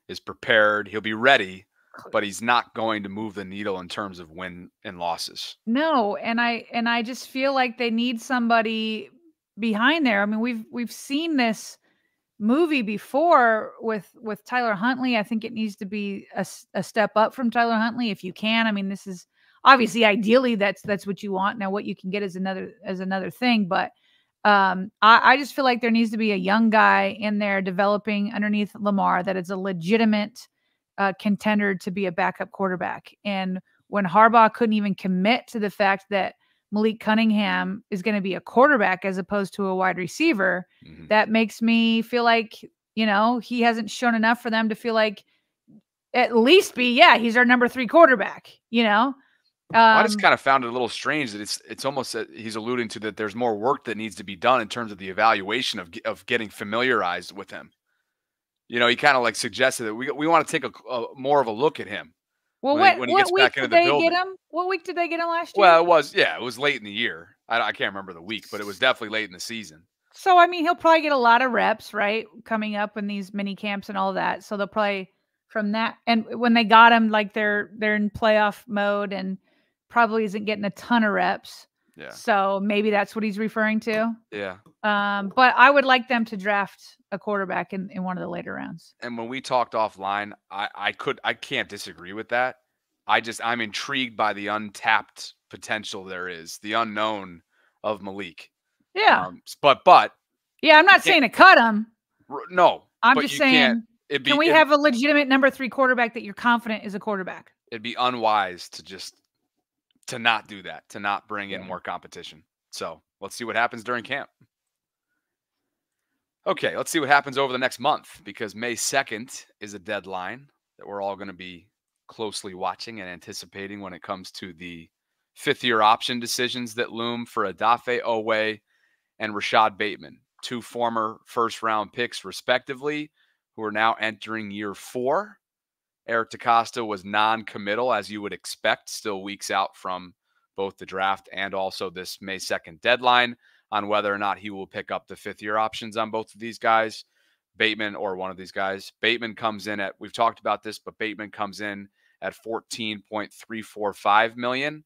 is prepared. He'll be ready, but he's not going to move the needle in terms of win and losses. No, and I and I just feel like they need somebody behind there. I mean, we've we've seen this movie before with with Tyler Huntley. I think it needs to be a, a step up from Tyler Huntley if you can. I mean, this is obviously ideally that's that's what you want. Now what you can get is another as another thing, but um, I, I just feel like there needs to be a young guy in there developing underneath Lamar that is a legitimate uh, contender to be a backup quarterback. And when Harbaugh couldn't even commit to the fact that Malik Cunningham is going to be a quarterback as opposed to a wide receiver, mm-hmm. that makes me feel like, you know, he hasn't shown enough for them to feel like at least be, yeah, he's our number three quarterback, you know? Um, I just um kind of found it a little strange that it's it's almost that he's alluding to that there's more work that needs to be done in terms of the evaluation of of getting familiarized with him. You know, he kind of like suggested that we we want to take a, a more of a look at him well, when, what, when what week did the they building. get him? What week did they get him last year? Well, it was yeah, it was late in the year. I, I can't remember the week, but it was definitely late in the season. So I mean, he'll probably get a lot of reps, right, coming up in these mini camps and all that. So they'll probably from that. And when they got him, like they're they're in playoff mode and probably isn't getting a ton of reps. Yeah. So maybe that's what he's referring to. Yeah. Um, but I would like them to draft a quarterback in, in one of the later rounds. And when we talked offline, I, I could I can't disagree with that. I just I'm intrigued by the untapped potential there is, the unknown of Malik. Yeah. Um, but but yeah, I'm not saying to cut him. No, I'm just saying. Be, can we have a legitimate number three quarterback that you're confident is a quarterback? It'd be unwise to just to not do that, to not bring in more competition. So let's see what happens during camp. Okay, let's see what happens over the next month because May 2nd is a deadline that we're all going to be closely watching and anticipating when it comes to the fifth year option decisions that loom for Odafe Oweh and Rashod Bateman, two former first round picks, respectively, who are now entering year four. Eric DeCosta was non committal, as you would expect, still weeks out from both the draft and also this May 2nd deadline on whether or not he will pick up the fifth year options on both of these guys, Bateman or one of these guys. Bateman comes in at, we've talked about this, but Bateman comes in at 14.345 million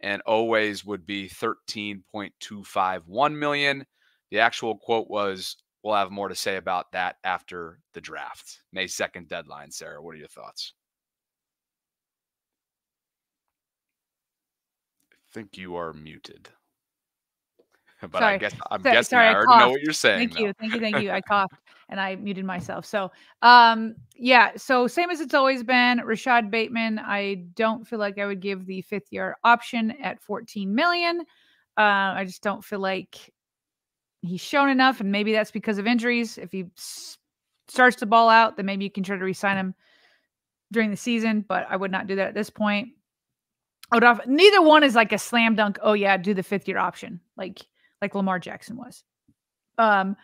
and Oweh's would be 13.251 million. The actual quote was, we'll have more to say about that after the draft. May 2nd deadline, Sarah. What are your thoughts? I think you are muted. (laughs) but sorry. I guess I'm sorry, guessing sorry, I already I know what you're saying. Thank you, thank you, thank you. I (laughs) coughed and I muted myself. So, um, yeah. So same as it's always been. Rashod Bateman. I don't feel like I would give the fifth year option at 14 million. Uh, I just don't feel like he's shown enough, and maybe that's because of injuries. If he s- starts to ball out, then maybe you can try to resign him during the season. But I would not do that at this point. Odafe, neither one is like a slam dunk. Oh yeah, do the fifth year option. Like like Lamar Jackson was. Um,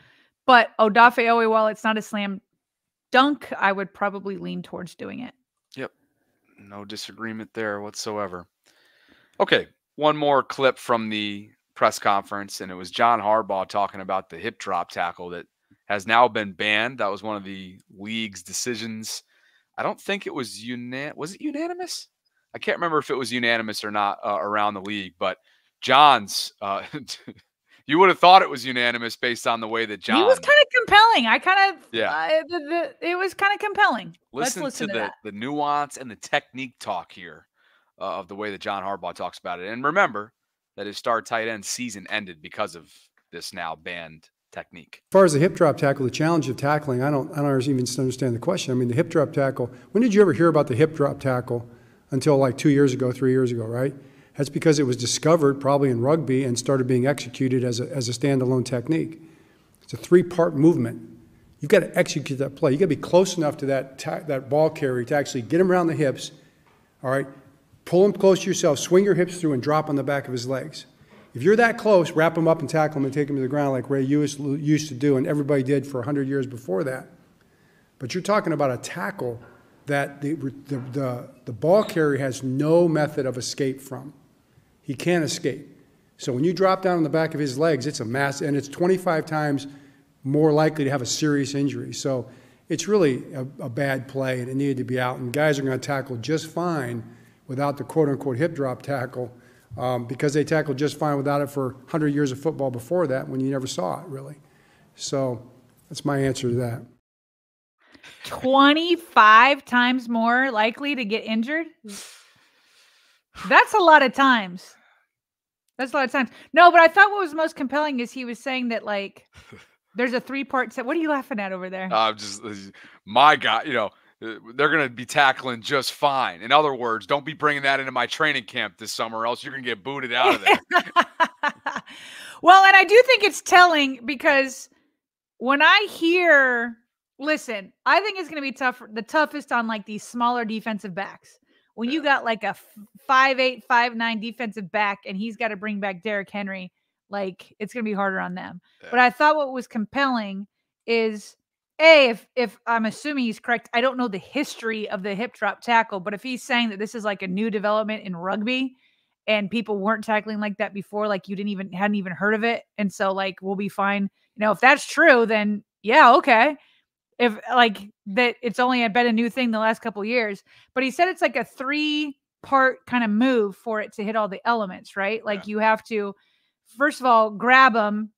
but Odafe Oweh, while it's not a slam dunk, I would probably lean towards doing it. Yep. No disagreement there whatsoever. Okay. One more clip from the press conference, and it was John Harbaugh talking about the hip drop tackle that has now been banned. That was one of the league's decisions. I don't think it was unan. Was it unanimous? I can't remember if it was unanimous or not uh, around the league, but John's uh, (laughs) You would have thought it was unanimous based on the way that John. He was kind of compelling. I kind of yeah. Uh, the, the, it was kind of compelling. Listen, listen to, to, the the nuance and the technique talk here uh, of the way that John Harbaugh talks about it. And remember that his star tight end season ended because of this now banned technique. As far as the hip drop tackle, the challenge of tackling, I don't I don't even understand the question. I mean, the hip drop tackle. When did you ever hear about the hip drop tackle? Until like two years ago, three years ago, right? That's because it was discovered probably in rugby and started being executed as a, as a standalone technique. It's a three part movement. You've got to execute that play. You've got to be close enough to that, that ball carrier to actually get him around the hips, all right? Pull him close to yourself, swing your hips through, and drop on the back of his legs. If you're that close, wrap him up and tackle him and take him to the ground like Ray used, used to do, and everybody did for 100 years before that. But you're talking about a tackle that the, the, the, the ball carrier has no method of escape from. He can't escape. So when you drop down on the back of his legs, it's a mass, and it's 25 times more likely to have a serious injury. So it's really a, a bad play, and it needed to be out. And guys are going to tackle just fine without the quote unquote hip drop tackle um, because they tackled just fine without it for 100 years of football before that when you never saw it, really. So That's my answer to that. 25 times more likely to get injured? That's a lot of times. That's a lot of times. No, but I thought what was most compelling is he was saying that like (laughs) there's a three part set. What are you laughing at over there? I'm just my God, you know, they're going to be tackling just fine. In other words, don't be bringing that into my training camp this summer, or else you're going to get booted out of there. (laughs) well, and I do think it's telling because when I hear, listen, I think it's going to be tough, the toughest on like these smaller defensive backs. When you got like a five eight, five nine defensive back, and he's got to bring back Derrick Henry, like it's going to be harder on them. Yeah. But I thought what was compelling is a if if i'm assuming he's correct i don't know the history of the hip drop tackle but if he's saying that this is like a new development in rugby and people weren't tackling like that before like you didn't even hadn't even heard of it and so like we'll be fine. You know if that's true then yeah okay. If like that it's only been a new thing the last couple years but he said it's like a three part kind of move for it to hit all the elements right? Like yeah. you have to first of all grab them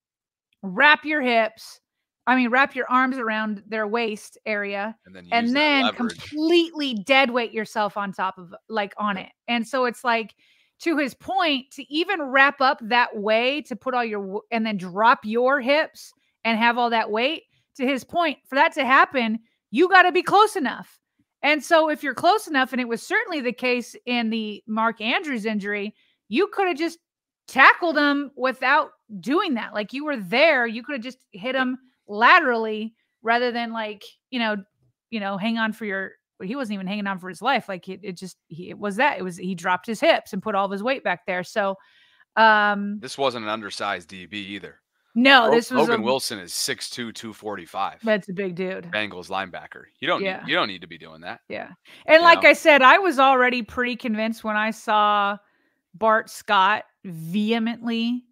wrap your hips I mean, wrap your arms around their waist area and then, and then completely dead weight yourself on top of like on it. And so it's like to his point to even wrap up that way to put all your and then drop your hips and have all that weight to his point for that to happen, you got to be close enough. And so if you're close enough and it was certainly the case in the Mark Andrews injury, you could have just tackled him without doing that. Like you were there, you could have just hit him laterally rather than like you know you know hang on for your he wasn't even hanging on for his life like it, it just he it was that it was he dropped his hips and put all of his weight back there. So um this wasn't an undersized db either. No this was Logan a, Wilson is 6'2 245 that's a big dude. Bengals linebacker. You don't yeah. need, you don't need to be doing that yeah. And like know? I said I was already pretty convinced when I saw Bart Scott vehemently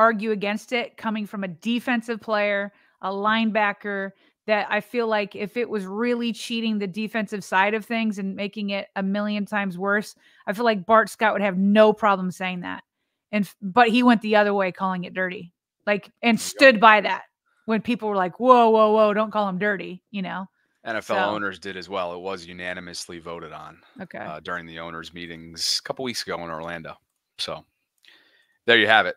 argue against it coming from a defensive player, a linebacker that I feel like if it was really cheating the defensive side of things and making it a million times worse, I feel like Bart Scott would have no problem saying that. And but he went the other way calling it dirty. Like and stood by that when people were like, "Whoa, whoa, whoa, don't call him dirty," you know. NFL so, owners did as well. It was unanimously voted on. Okay. Uh, during the owners meetings a couple weeks ago in Orlando. So there you have it.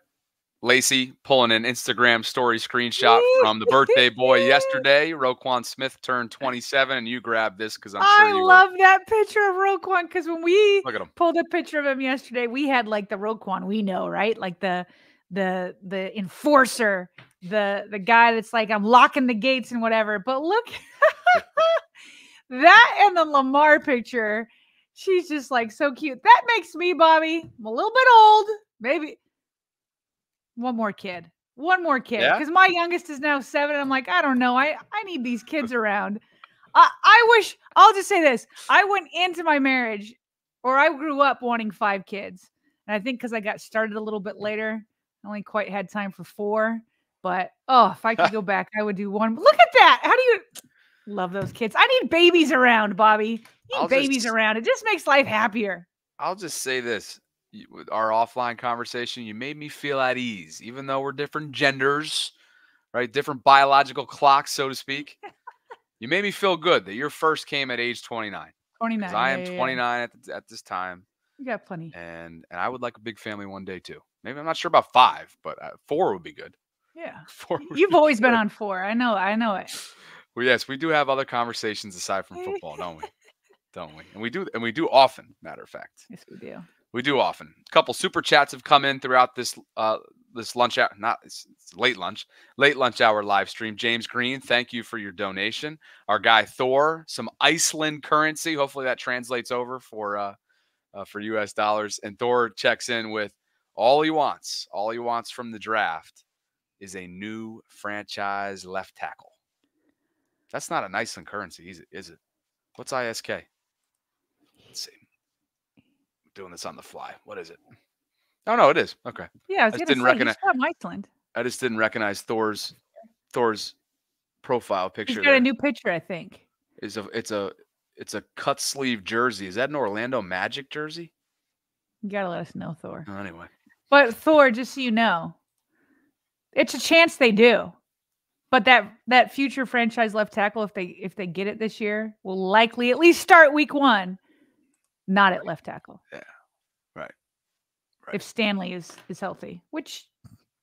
Lacey pulling an Instagram story screenshot from the birthday boy yesterday. Roquan Smith turned 27, and you grabbed this because I'm sure I you love were... that picture of Roquan because when we pulled a picture of him yesterday, we had like the Roquan we know, right? Like the the the enforcer, the the guy that's like I'm locking the gates and whatever. But look, (laughs) that and the Lamar picture, she's just like so cute. That makes me, Bobby, I'm a little bit old, maybe one more kid. One more kid. Because yeah? my youngest is now seven. I'm like, I don't know. I, I need these kids (laughs) around. I, I wish, I'll just say this. I went into my marriage or I grew up wanting five kids. And I think because I got started a little bit later, I only quite had time for four. But oh, if I could (laughs) go back, I would do one. Look at that. How do you love those kids? I need babies around, Bobby. need I'll babies just, around. It just makes life happier. I'll just say this our offline conversation, you made me feel at ease, even though we're different genders, right? Different biological clocks, so to speak. (laughs) you made me feel good that your first came at age 29. 29. I am yeah, 29 yeah. At, the, at this time. You got plenty. And and I would like a big family one day too. Maybe I'm not sure about five, but uh, four would be good. Yeah. (laughs) Four. You've always good. been on four. I know. I know it. (laughs) Well, yes, we do have other conversations aside from football, don't we? don't we? And we do, and we do often. Matter of fact. Yes, we do. We do often. A couple super chats have come in throughout this uh, this lunch hour, not it's, it's late lunch, late lunch hour live stream. James Green, thank you for your donation. Our guy Thor, some Iceland currency. Hopefully that translates over for uh, uh, for U.S. dollars. And Thor checks in with all he wants. All he wants from the draft is a new franchise left tackle. That's not an Iceland currency, is it? Is it? What's ISK? Doing this on the fly. What is it? Oh no, it is okay. Yeah, I, I just didn't say, recognize Iceland. I just didn't recognize Thor's Thor's profile picture. He's got there. a new picture, I think. Is a it's a it's a cut sleeve jersey. Is that an Orlando Magic jersey? You gotta let us know, Thor. Oh, anyway. But Thor, just so you know, it's a chance they do. but that that future franchise left tackle, if they if they get it this year, will likely at least start week one, not at left tackle. Yeah. Right. Right. If Stanley is is healthy, which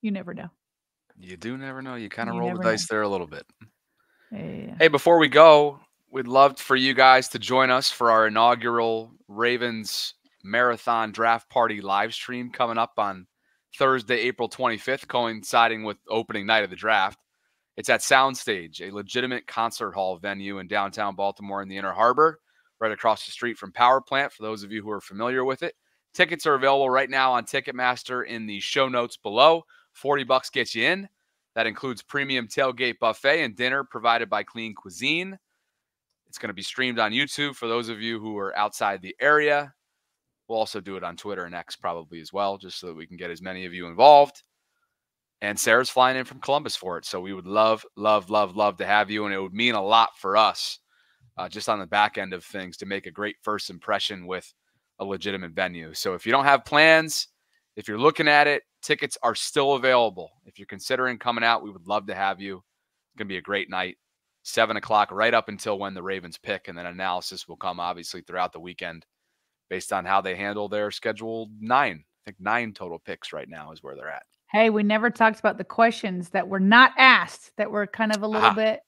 you never know. You do never know. You kind of You roll the never know. dice there a little bit. Yeah. Hey, before we go, we'd love for you guys to join us for our inaugural Ravens Marathon Draft Party live stream coming up on Thursday, April 25th, coinciding with opening night of the draft. It's at Soundstage, a legitimate concert hall venue in downtown Baltimore in the Inner Harbor, right across the street from Power Plant, for those of you who are familiar with it. Tickets are available right now on Ticketmaster in the show notes below. 40 bucks gets you in. That includes premium tailgate buffet and dinner provided by Clean Cuisine. It's going to be streamed on YouTube for those of you who are outside the area. We'll also do it on Twitter and X probably as well, just so that we can get as many of you involved. And Sarah's flying in from Columbus for it. So we would love, love, love, love to have you. And it would mean a lot for us uh, just on the back end of things to make a great first impression with a legitimate venue. So if you don't have plans, if you're looking at it, tickets are still available. If you're considering coming out, we would love to have you. It's going to be a great night. Seven o'clock, right up until when the Ravens pick, and then analysis will come obviously throughout the weekend based on how they handle their scheduled nine. I think nine total picks right now is where they're at. Hey, we never talked about the questions that were not asked that were kind of a little Aha. bit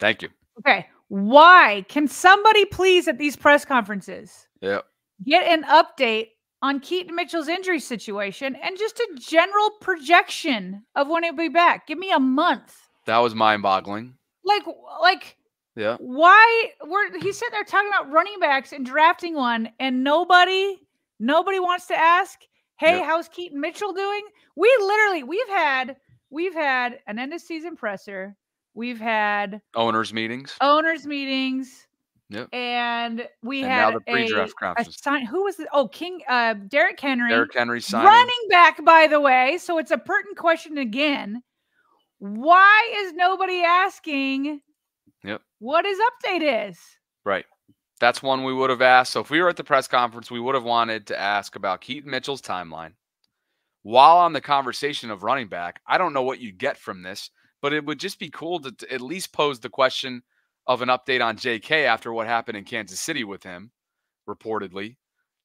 Thank you. Okay. Why can somebody please at these press conferences Yeah. get an update on Keaton Mitchell's injury situation and just a general projection of when he'll be back? Give me a month. That was mind boggling. Like, like Yeah. why we're he's sitting there talking about running backs and drafting one, and nobody, nobody wants to ask, hey, Yep. how's Keaton Mitchell doing? We literally we've had we've had an end of season presser, we've had Owners meetings. owners meetings. Yep. And we And now had the pre-draft a, a conference. sign. Who was the oh King uh Derrick Henry Derrick Henry signing. running back, by the way. So it's a pertinent question again. Why is nobody asking Yep. what his update is? Right. That's one we would have asked. So if we were at the press conference, we would have wanted to ask about Keaton Mitchell's timeline. While on the conversation of running back, I don't know what you get from this, but it would just be cool to, to at least pose the question of an update on JK after what happened in Kansas City with him, reportedly.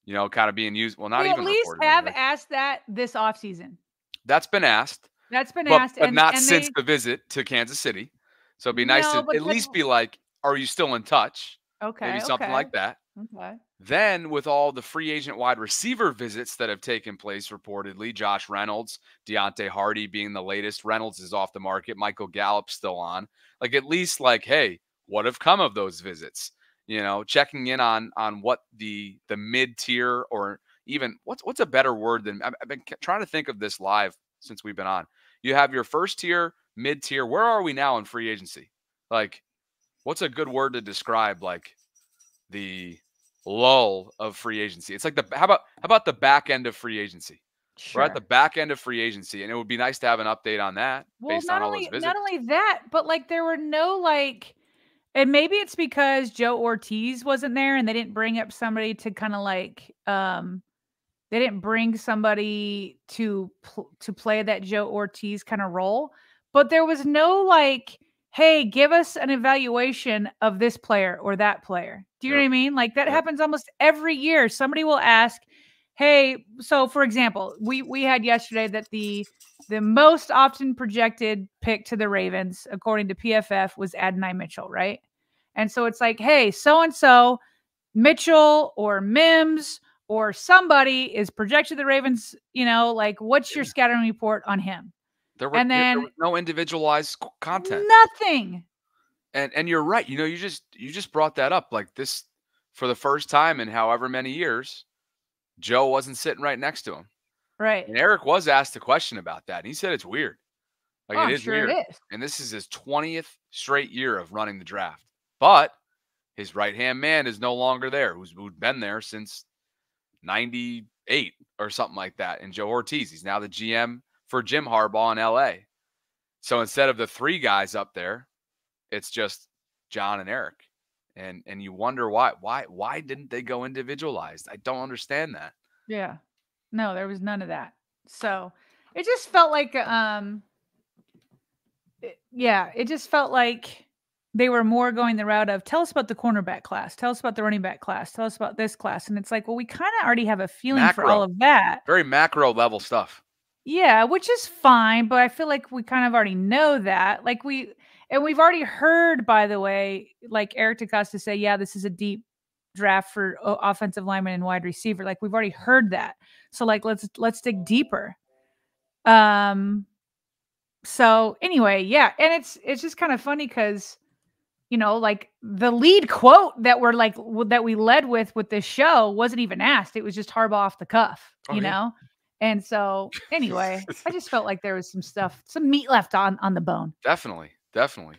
You know, kind of being used. Well, not we even at least have but asked that this offseason. That's been asked, That's been but, asked, but and, not and since they- the visit to Kansas City. So it'd be nice No, to at least be like, "Are you still in touch?" okay, Maybe something okay, like that. Okay. Then, with all the free agent wide receiver visits that have taken place, reportedly, Josh Reynolds, Deonte Harty being the latest. Reynolds is off the market. Michael Gallup still on. Like at least, like, hey, what have come of those visits? You know, checking in on on what the the mid tier or even what's what's a better word than I've, I've been trying to think of this live since we've been on. You have your first tier, mid tier. Where are we now in free agency? Like, what's a good word to describe like the lull of free agency? It's like the how about how about the back end of free agency? Sure. We're at the back end of free agency, and it would be nice to have an update on that well, based not on all only those visits. not only that, but like there were no like, and maybe it's because Joe Hortiz wasn't there, and they didn't bring up somebody to kind of like, um, they didn't bring somebody to pl- to play that Joe Hortiz kind of role. But there was no like, hey, give us an evaluation of this player or that player. Do you know what I mean? Like that Yep. happens almost every year. Somebody will ask, hey, so for example, we we had yesterday that the the most often projected pick to the Ravens, according to PFF, was Adonai Mitchell, right? And so it's like, hey, so and so, Mitchell or Mims or somebody is projected the Ravens. You know, like, what's your scouting report on him? There were and there- there then- no individualized content. Nothing. And and you're right. You know, you just you just brought that up. Like this for the first time in however many years, Joe wasn't sitting right next to him. Right. And Eric was asked a question about that, and he said it's weird. Like oh, it sure weird. it is. And this is his 20th straight year of running the draft. But his right hand man is no longer there, who's who'd been there since 98 or something like that. And Joe Hortiz, he's now the GM for Jim Harbaugh in LA. So instead of the three guys up there, it's just John and Eric. And and you wonder why why why didn't they go individualized? I don't understand that. Yeah. No, there was none of that. So it just felt like um yeah, it just felt like they were more going the route of tell us about the cornerback class, tell us about the running back class, tell us about this class. And it's like, well, we kind of already have a feeling macro. for all of that. Very macro level stuff. Yeah, which is fine, but I feel like we kind of already know that. Like we and we've already heard, by the way, like Eric DeCosta say, yeah, this is a deep draft for offensive lineman and wide receiver. Like we've already heard that. So like let's let's dig deeper. Um so anyway, yeah, and it's it's just kind of funny cuz you know, like the lead quote that we're like that we led with with this show wasn't even asked. It was just Harbaugh off the cuff, oh, you yeah. And so anyway, I just felt like there was some stuff, some meat left on on the bone. Definitely, definitely.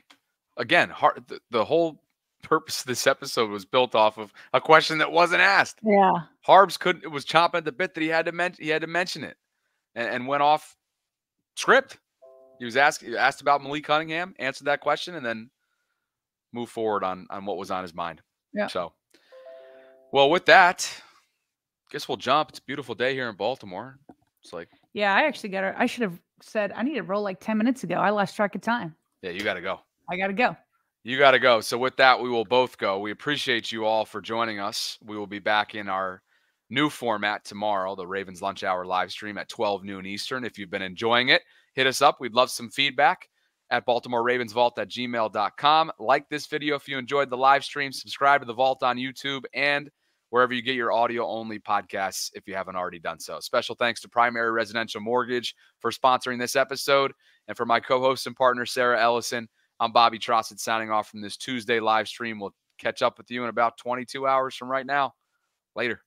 Again, hard, the, the whole (laughs) purpose of this episode was built off of a question that wasn't asked. Yeah. Harbs couldn't it was chomping at the bit that he had to mention he had to mention it and, and went off script. He was asked asked about Malik Cunningham, answered that question, and then move forward on on what was on his mind. Yeah. So well with that, guess we'll jump. It's a beautiful day here in Baltimore. It's like Yeah, I actually got I should have said I need to roll like 10 minutes ago. I lost track of time. Yeah, you gotta go. I gotta go. You got to go. So, with that, we will both go. We appreciate you all for joining us. We will be back in our new format tomorrow, the Ravens Lunch Hour live stream at 12 noon Eastern. If you've been enjoying it, hit us up. We'd love some feedback at Baltimore Ravens Vault at gmail.com. Like this video if you enjoyed the live stream. Subscribe to the Vault on YouTube and wherever you get your audio only podcasts if you haven't already done so. Special thanks to Primary Residential Mortgage for sponsoring this episode and for my co host and partner, Sarah Ellison. I'm Bobby Trossett signing off from this Tuesday live stream. We'll catch up with you in about 22 hours from right now. Later.